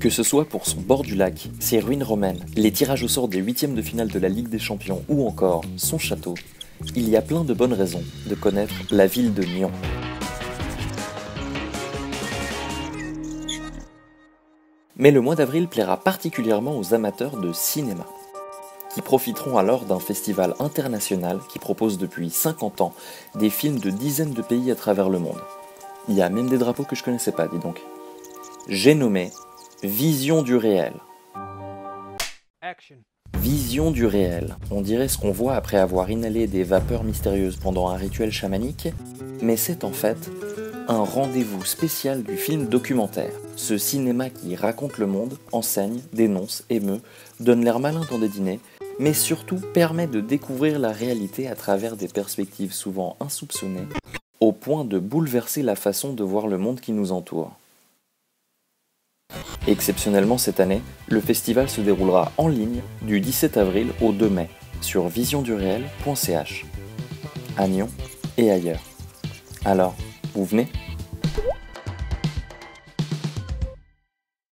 Que ce soit pour son bord du lac, ses ruines romaines, les tirages au sort des huitièmes de finale de la Ligue des Champions ou encore son château, il y a plein de bonnes raisons de connaître la ville de Nyon. Mais le mois d'avril plaira particulièrement aux amateurs de cinéma, qui profiteront alors d'un festival international qui propose depuis 50 ans des films de dizaines de pays à travers le monde. Il y a même des drapeaux que je connaissais pas, dis donc. J'ai nommé Vision du réel. Vision du réel. On dirait ce qu'on voit après avoir inhalé des vapeurs mystérieuses pendant un rituel chamanique, mais c'est en fait un rendez-vous spécial du film documentaire. Ce cinéma qui raconte le monde, enseigne, dénonce, émeut, donne l'air malin dans des dîners, mais surtout permet de découvrir la réalité à travers des perspectives souvent insoupçonnées, au point de bouleverser la façon de voir le monde qui nous entoure. Exceptionnellement cette année, le festival se déroulera en ligne du 17 avril au 2 mai sur visionduréel.ch à Nyon et ailleurs. Alors, vous venez?